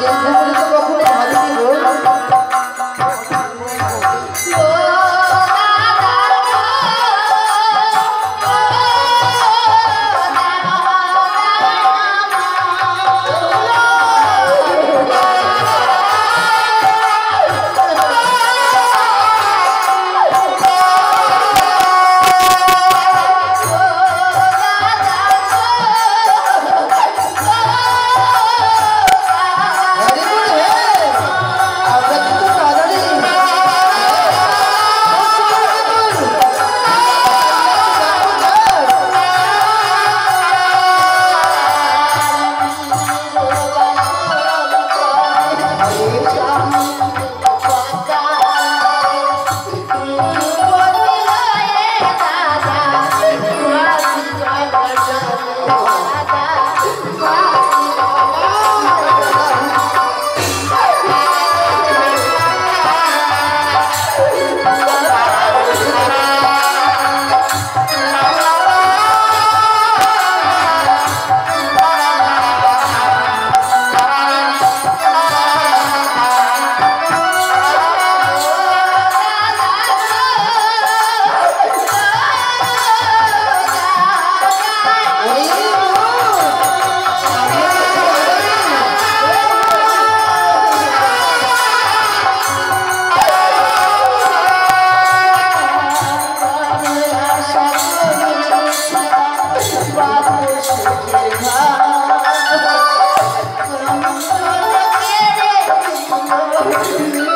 give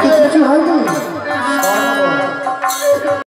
这这这还用